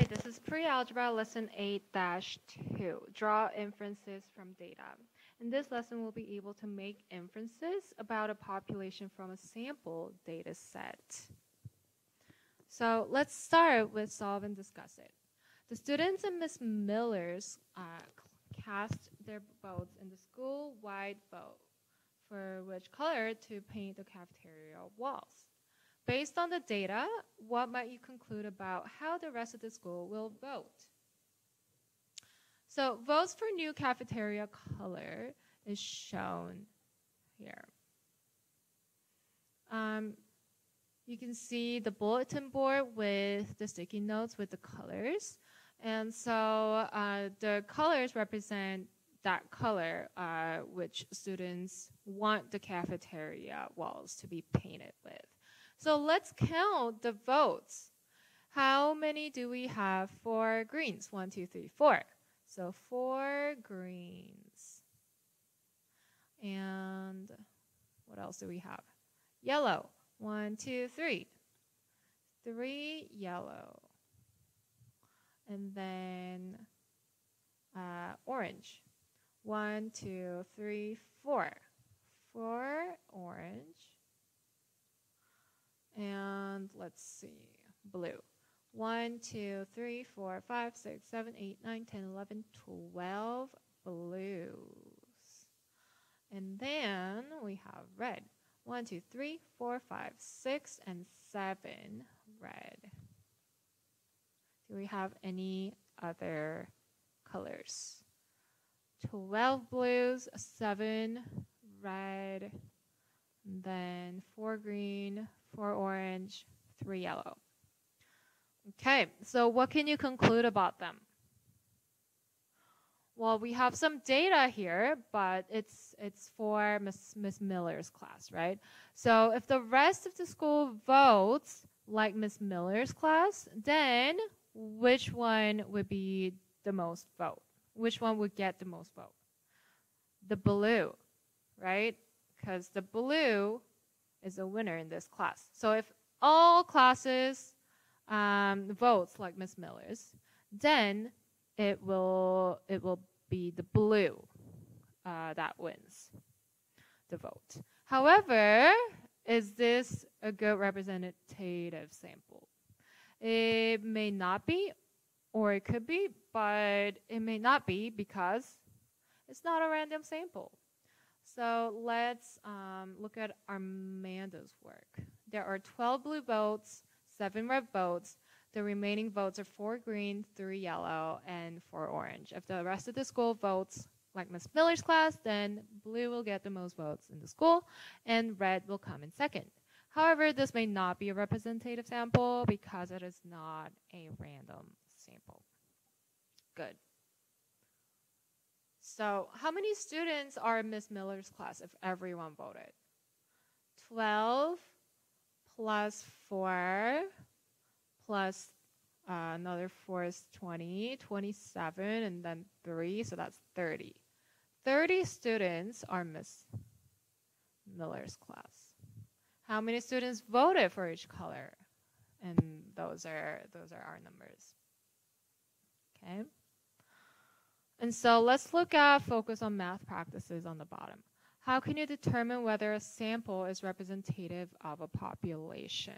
Hi, this is Pre-Algebra Lesson 8-2, Draw Inferences from Data. In this lesson, we'll be able to make inferences about a population from a sample data set. So let's start with solve and discuss it. The students in Ms. Miller's uh, cast their votes in the school-wide vote for which color to paint the cafeteria walls. Based on the data, what might you conclude about how the rest of the school will vote? So votes for new cafeteria color is shown here. Um, you can see the bulletin board with the sticky notes with the colors. And so uh, the colors represent that color uh, which students want the cafeteria walls to be painted with. So let's count the votes. How many do we have for greens? One, two, three, four. So four greens. And what else do we have? Yellow. One, two, three. Three yellow. And then uh, orange. One, two, three, four. Four orange. And let's see, blue. 1, 2, 3, 4, 5, 6, 7, 8, 9, 10, 11, 12 blues. And then we have red. 1, 2, 3, 4, 5, 6, and 7 red. Do we have any other colors? 12 blues, 7 red, then 4 green, four orange, three yellow. Okay, so what can you conclude about them? Well, we have some data here, but it's it's for Miss Miss Miller's class, right? So if the rest of the school votes like Miss Miller's class, then which one would be the most vote? Which one would get the most vote? The blue, right? Because the blue is a winner in this class. So if all classes um, votes like Miss Miller's, then it will it will be the blue uh, that wins the vote. However, is this a good representative sample? It may not be, or it could be, but it may not be because it's not a random sample. So let's um, look at Armando's work. There are 12 blue votes, 7 red votes. The remaining votes are 4 green, 3 yellow, and 4 orange. If the rest of the school votes like Miss Miller's class, then blue will get the most votes in the school, and red will come in second. However, this may not be a representative sample because it is not a random sample. Good. So how many students are in Miss Miller's class if everyone voted? 12 plus 4 plus uh, another 4 is 20, 27, and then 3, so that's 30. 30 students are Miss Miller's class. How many students voted for each color? And those are those are our numbers. Okay. And so let's look at focus on math practices on the bottom. How can you determine whether a sample is representative of a population?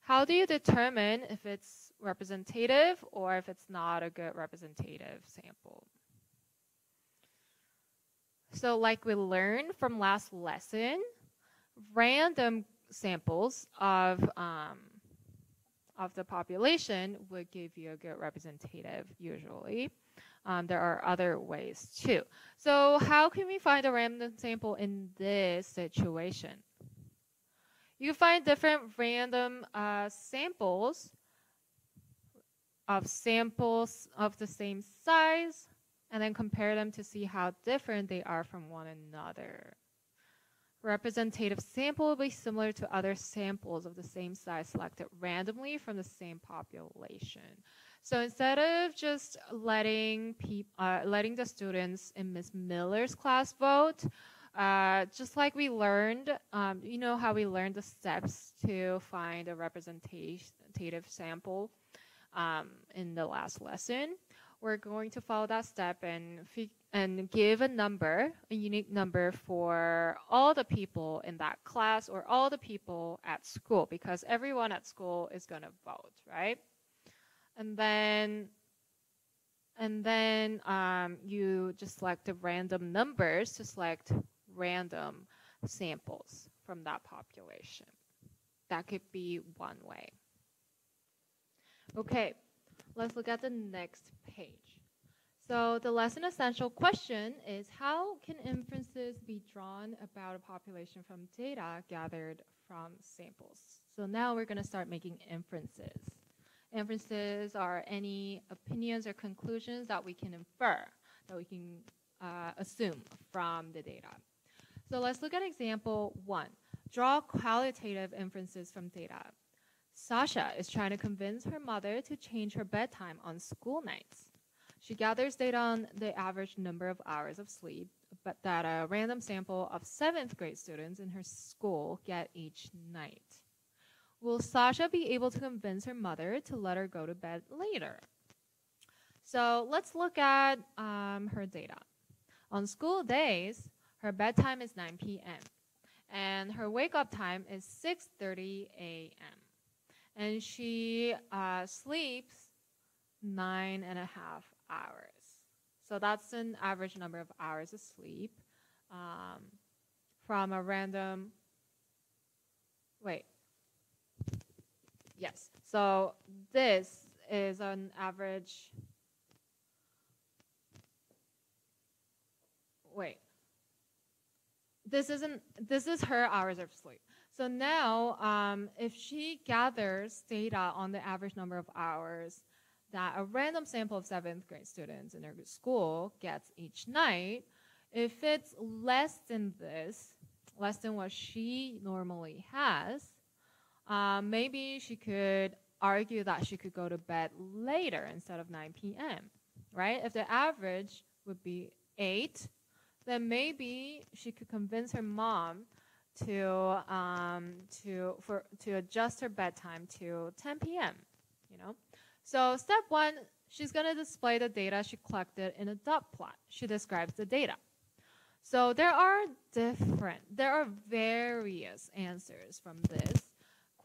How do you determine if it's representative or if it's not a good representative sample? So like we learned from last lesson, random samples of um, of the population would give you a good representative usually. Um, there are other ways too. So how can we find a random sample in this situation? You find different random uh, samples of samples of the same size and then compare them to see how different they are from one another. Representative sample will be similar to other samples of the same size selected randomly from the same population. So instead of just letting peop- uh, letting the students in Miss Miller's class vote, uh, just like we learned, um, you know how we learned the steps to find a representative sample. um, in the last lesson. We're going to follow that step and and give a number, a unique number for all the people in that class or all the people at school because everyone at school is going to vote, right? And then and then um, you just select the random numbers to select random samples from that population. That could be one way. Okay, let's look at the next page. So the lesson essential question is how can inferences be drawn about a population from data gathered from samples? So now we're going to start making inferences. Inferences are any opinions or conclusions that we can infer, that we can uh, assume from the data. So let's look at example one. Draw qualitative inferences from data. Sasha is trying to convince her mother to change her bedtime on school nights. She gathers data on the average number of hours of sleep but that a random sample of seventh grade students in her school get each night. Will Sasha be able to convince her mother to let her go to bed later? So let's look at um, her data. On school days, her bedtime is 9 p.m. and her wake up time is 6:30 a.m. and she uh, sleeps nine and a half hours. So that's an average number of hours of sleep um, from a random. Wait, Yes. So this is an average. Wait. This isn't. This is her hours of sleep. So now, um, if she gathers data on the average number of hours that a random sample of seventh grade students in her school gets each night, if it's less than this, less than what she normally has, um, maybe she could argue that she could go to bed later instead of 9 p.m., right? If the average would be 8, then maybe she could convince her mom to um, to for to adjust her bedtime to 10 p.m. You know, so step one, she's gonna display the data she collected in a dot plot. She describes the data. So there are different, there are various answers from this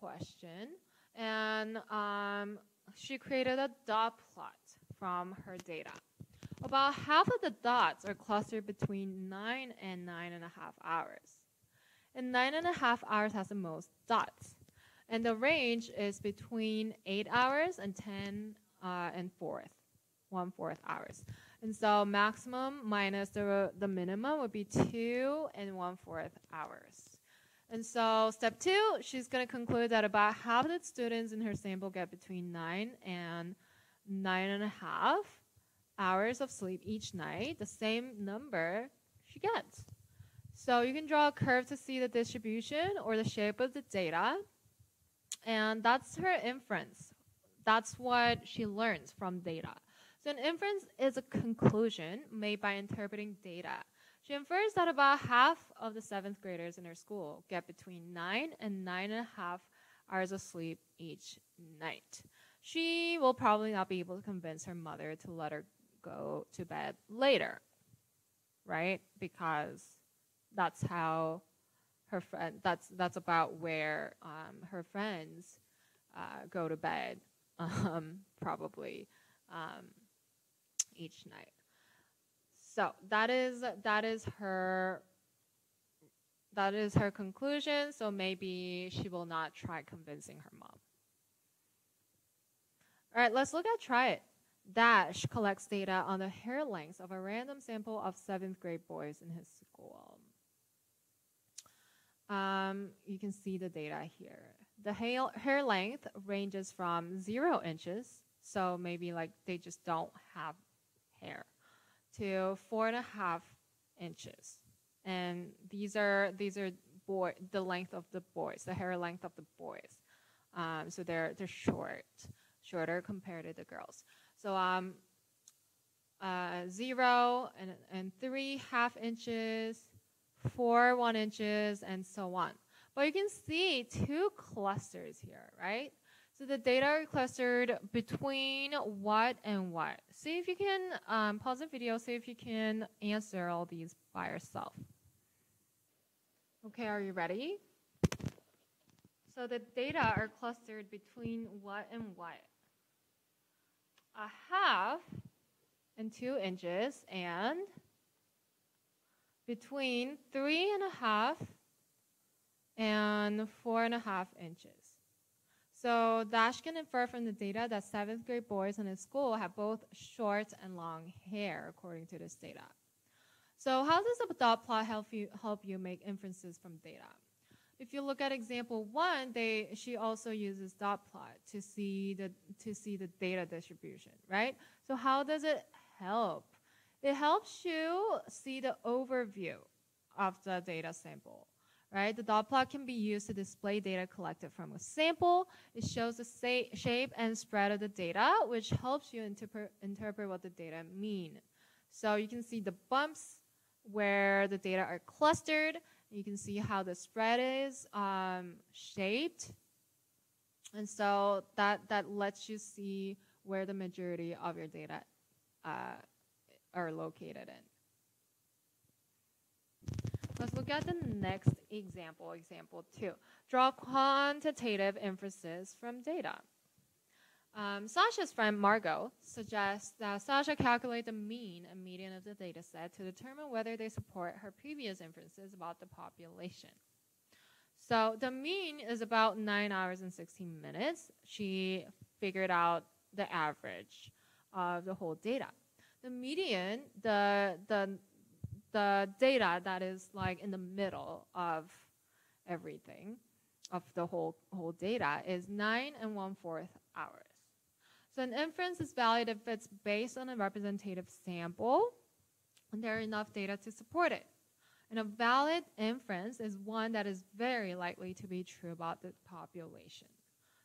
question. And um, she created a dot plot from her data. About half of the dots are clustered between 9 and 9 and a half hours. And 9 and a half hours has the most dots. And the range is between 8 hours and 10 uh, and fourth, one fourth hours. And so maximum minus the, the minimum would be 2 and one fourth hours. And so step two, she's going to conclude that about half the students in her sample get between nine and nine and a half hours of sleep each night, the same number she gets. So you can draw a curve to see the distribution or the shape of the data. And that's her inference. That's what she learns from data. So an inference is a conclusion made by interpreting data. She infers that about half of the seventh graders in her school get between nine and nine and a half hours of sleep each night. She will probably not be able to convince her mother to let her go to bed later, right? Because that's how her friend. That's that's about where um, her friends uh, go to bed, um, probably um, each night. So that is that is her that is her conclusion. So maybe she will not try convincing her mom. All right, let's look at try it. Dash collects data on the hair length of a random sample of seventh grade boys in his school. Um, you can see the data here. The hair, hair length ranges from zero inches, so maybe like they just don't have hair to four and a half inches. And these are these are the length of the boys, the hair length of the boys. Um, so they're they're short, shorter compared to the girls. So um, uh, zero and, and three half inches, four one inches, and so on. But you can see two clusters here, right? So the data are clustered between what and what. See if you can um, pause the video, see if you can answer all these by yourself. Okay, are you ready? So the data are clustered between what and what? A half and two inches and between three and a half and four and a half inches. So Dash can infer from the data that seventh grade boys in his school have both short and long hair, according to this data. So how does the dot plot help you, help you make inferences from data? If you look at example one, they, she also uses dot plot to see the to see the data distribution, right? So how does it help? It helps you see the overview of the data sample right? The dot plot can be used to display data collected from a sample. It shows the shape and spread of the data, which helps you interpret, interpret what the data mean. So you can see the bumps where the data are clustered. You can see how the spread is um, shaped. And so that, that lets you see where the majority of your data uh, are located in. Look at the next example, example two. Draw quantitative inferences from data. Um, Sasha's friend Margot suggests that Sasha calculate the mean and median of the data set to determine whether they support her previous inferences about the population. So the mean is about 9 hours and 16 minutes. She figured out the average of the whole data. The median, the, the the data that is like in the middle of everything, of the whole, whole data, is 9 and 1 fourth hours. So an inference is valid if it's based on a representative sample and there are enough data to support it. And a valid inference is one that is very likely to be true about the population.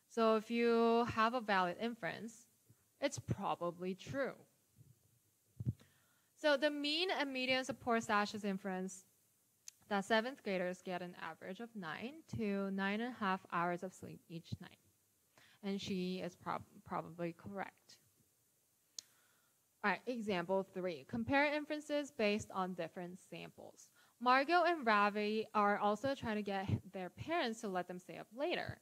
So if you have a valid inference, it's probably true. So the mean and median support Sasha's inference that seventh graders get an average of nine to nine and a half hours of sleep each night. And she is prob probably correct. All right, example three. Compare inferences based on different samples. Margot and Ravi are also trying to get their parents to let them stay up later.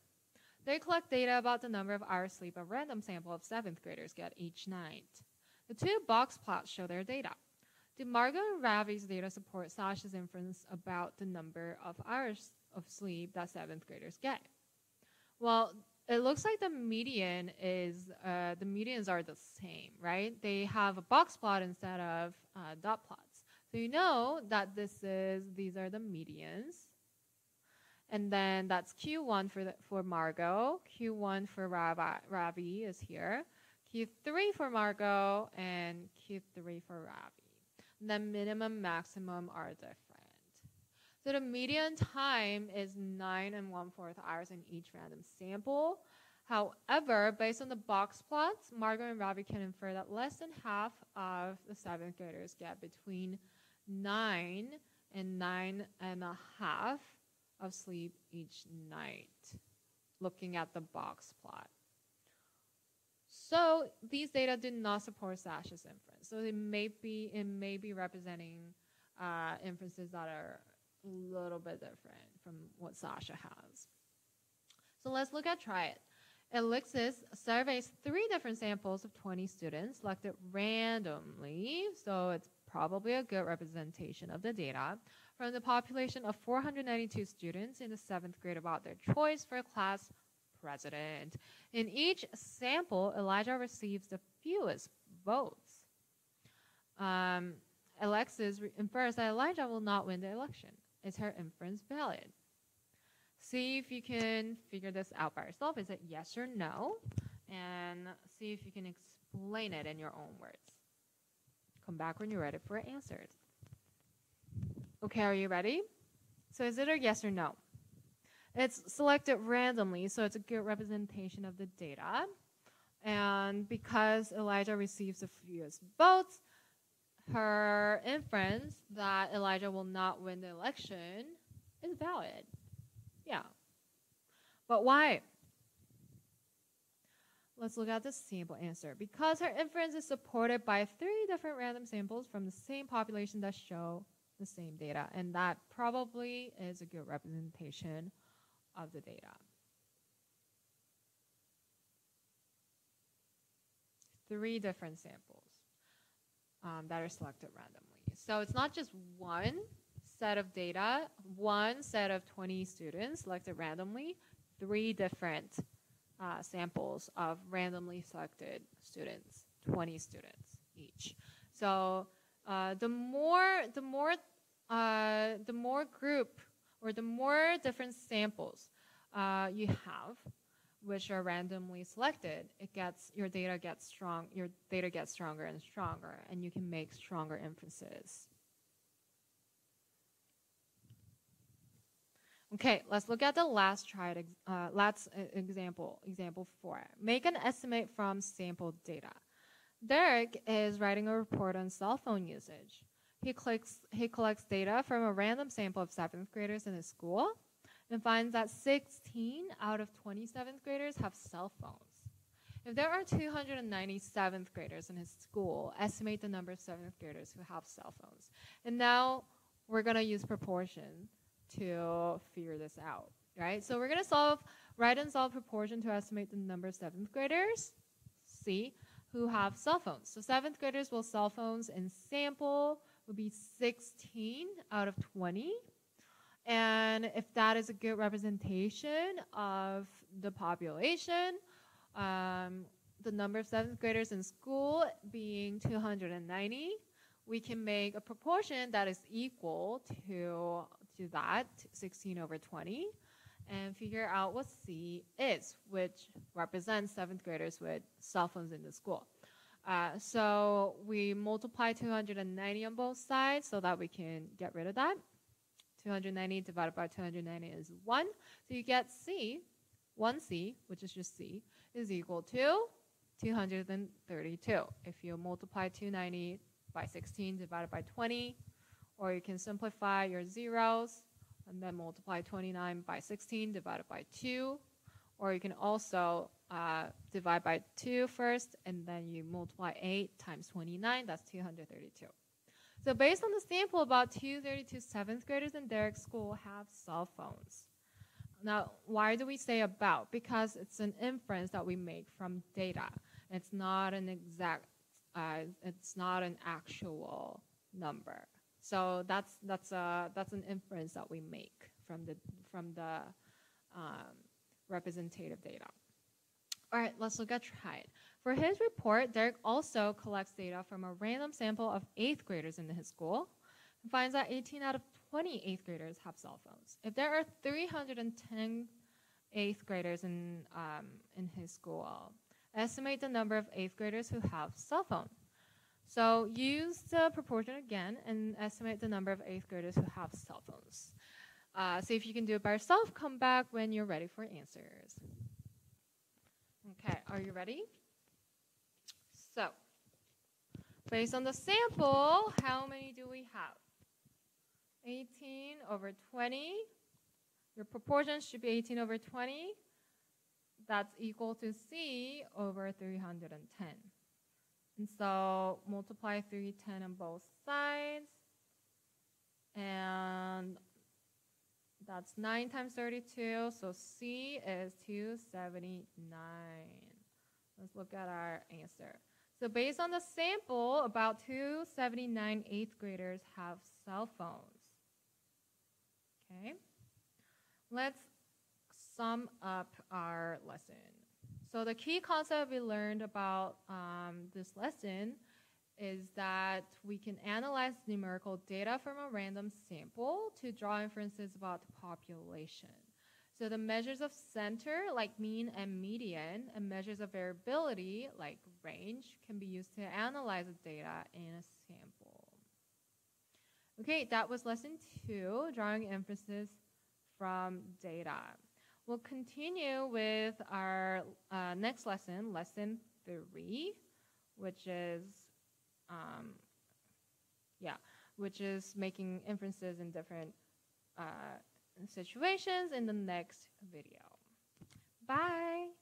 They collect data about the number of hours sleep a random sample of seventh graders get each night. The two box plots show their data. Did Margot and Ravi's data support Sasha's inference about the number of hours of sleep that seventh graders get? Well, it looks like the median is uh, the medians are the same, right? They have a box plot instead of uh, dot plots. So you know that this is these are the medians. And then that's Q1 for the, for Margot, Q1 for Ravi, Ravi is here, Q3 for Margot, and Q3 for Ravi the minimum maximum are different. So the median time is 9 and 1 fourth hours in each random sample. However, based on the box plots, Margot and Ravi can infer that less than half of the seventh graders get between 9 and 9 and a half of sleep each night, looking at the box plot. So these data do not support Sasha's inference. So it may be it may be representing uh, inferences that are a little bit different from what Sasha has. So let's look at try it. Alexis surveys three different samples of 20 students selected randomly, so it's probably a good representation of the data from the population of 492 students in the seventh grade about their choice for a class president. In each sample, Elijah receives the fewest votes. Um, Alexis infers that Elijah will not win the election. Is her inference valid? See if you can figure this out by yourself. Is it yes or no? And see if you can explain it in your own words. Come back when you're ready for answers. Okay, are you ready? So is it a yes or no? It's selected randomly, so it's a good representation of the data. And because Elijah receives the fewest votes, her inference that Elijah will not win the election is valid. Yeah. But why? let's look at the sample answer. Because her inference is supported by three different random samples from the same population that show the same data, and that probably is a good representation of the data. Three different samples um, that are selected randomly. So it's not just one set of data, one set of 20 students selected randomly, three different uh, samples of randomly selected students, 20 students each. So uh, the more, the more, uh, the more group or the more different samples uh, you have, which are randomly selected, it gets your data gets strong. Your data gets stronger and stronger, and you can make stronger inferences. Okay, let's look at the last tried uh, last example, example four. Make an estimate from sample data. Derek is writing a report on cell phone usage. He, clicks, he collects data from a random sample of seventh graders in his school and finds that 16 out of 20 seventh graders have cell phones. If there are 290 seventh graders in his school, estimate the number of seventh graders who have cell phones. And now we're going to use proportion to figure this out, right? So we're going to solve, write and solve proportion to estimate the number of seventh graders, C, who have cell phones. So seventh graders will cell phones and sample would be 16 out of 20. And if that is a good representation of the population, um, the number of seventh graders in school being 290, we can make a proportion that is equal to to that, 16 over 20, and figure out what C is, which represents seventh graders with cell phones in the school. Uh, so we multiply 290 on both sides so that we can get rid of that. 290 divided by 290 is 1. So you get C, 1C, which is just C, is equal to 232. If you multiply 290 by 16 divided by 20, or you can simplify your zeros and then multiply 29 by 16 divided by 2. Or you can also uh, divide by 2 first, and then you multiply 8 times 29, that's 232. So based on the sample, about 232 seventh graders in Derek's school have cell phones. Now, why do we say about? Because it's an inference that we make from data. It's not an exact, uh, it's not an actual number. So that's that's a that's an inference that we make from the from the um, representative data. All right, let's look at Tried. For his report, Derek also collects data from a random sample of eighth graders in his school and finds that 18 out of 20 eighth graders have cell phones. If there are 310 eighth graders in um, in his school, estimate the number of eighth graders who have cell phone. So use the proportion again and estimate the number of eighth graders who have cell phones. Uh, see if you can do it by yourself. Come back when you're ready for answers. Okay, are you ready? So, based on the sample, how many do we have? 18 over 20. Your proportion should be 18 over 20. That's equal to C over 310. And so multiply 310 on both sides. And that's 9 times 32. So C is 279. Let's look at our answer. So based on the sample, about 279 eighth graders have cell phones. Okay. Let's sum up our lesson. So the key concept we learned about um, this lesson is that we can analyze numerical data from a random sample to draw inferences about the population. So the measures of center, like mean and median, and measures of variability, like range, can be used to analyze the data in a sample. Okay, that was lesson two, drawing inferences from data. We'll continue with our uh, next lesson, lesson three, which is, um, yeah, which is making inferences in different uh, situations in the next video. Bye.